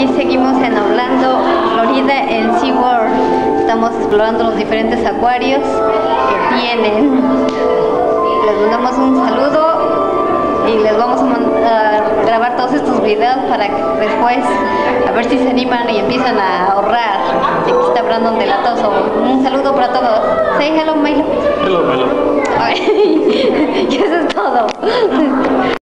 Aquí seguimos en Orlando, Florida, en SeaWorld. Estamos explorando los diferentes acuarios que tienen. Les mandamos un saludo y les vamos a, a grabar todos estos videos para que después a ver si se animan y empiezan a ahorrar. Aquí está Brandon Delatoso. Un saludo para todos. Say hello, Milo. Hello, Milo. y eso es todo.